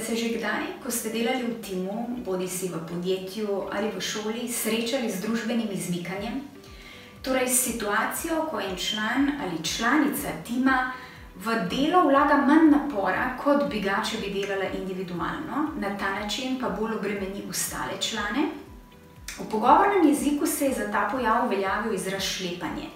se že kdaj, ko ste delali v timu, bodi si v podjetju ali v šoli, srečali z družbenim izmikanjem? Torej, s situacijo, ko en član ali članica tima v delo vlaga manj napora, kot bi ga, če bi delala individualno, na ta način pa bolj obremeni ostale člane. V pogovornem jeziku se je za ta pojav uveljavil izraz šlepanje.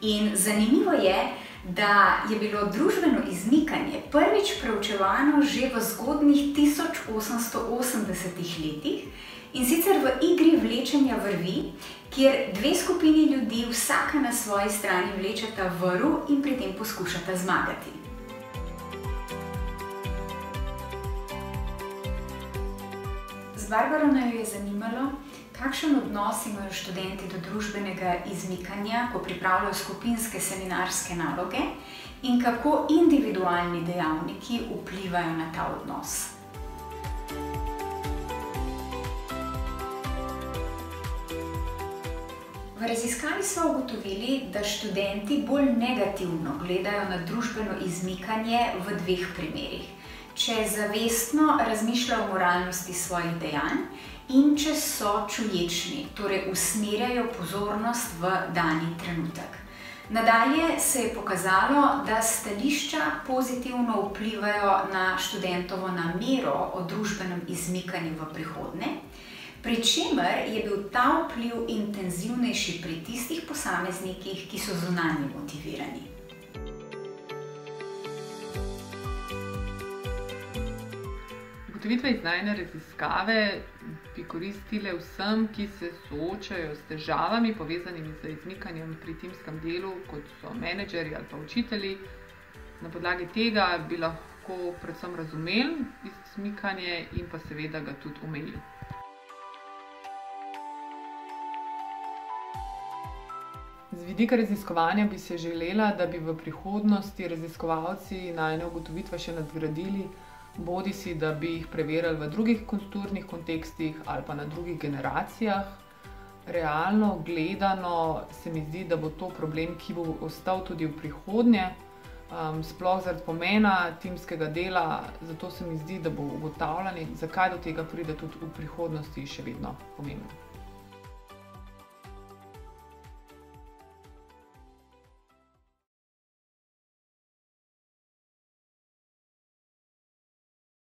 In zanimivo je, da je bilo družbeno izmikanje prvič preučevano že v zgodnjih 1880-ih letih in sicer v igri vlečenja vrvi, kjer dve skupini ljudi, vsaka na svoji strani, vlečeta vrv in pri tem poskušata zmagati. Z Barbaro naj jo je zanimalo, Kakšen odnos imajo študenti do družbenega izmikanja, ko pripravljajo skupinske seminarske naloge, in kako individualni dejavniki vplivajo na ta odnos? V raziskavi so ugotovili, da študenti bolj negativno gledajo na družbeno izmikanje v dveh primerih. Če zavestno razmišljajo o moralnosti svojih dejanj in če so čuječni, torej usmerjajo pozornost v dani trenutek. Nadalje se je pokazalo, da stališča pozitivno vplivajo na študentovo namero o družbenem izmikanju v prihodnje, pri čemer je bil ta vpliv intenzivnejši pri tistih posameznikih, ki so zunanje motivirani. Ugotovitve iz najne raziskave bi koristile vsem, ki se soočajo s težavami, povezanimi z izmikanjem pri timskem delu, kot so menedžerji ali pa učitelji. Na podlagi tega bi lahko predvsem razumeli izmikanje in pa seveda ga tudi omejili. Z vidika raziskovanja bi se želela, da bi v prihodnosti raziskovalci najne ugotovitve še nadgradili, bodi si, da bi jih preverjali v drugih kulturnih kontekstih ali pa na drugih generacijah. Realno gledano se mi zdi, da bo to problem, ki bo ostal tudi v prihodnje, um, sploh zaradi pomena timskega dela, zato se mi zdi, da bo ugotavljanje, zakaj do tega pride tudi v prihodnosti, še vedno pomembno.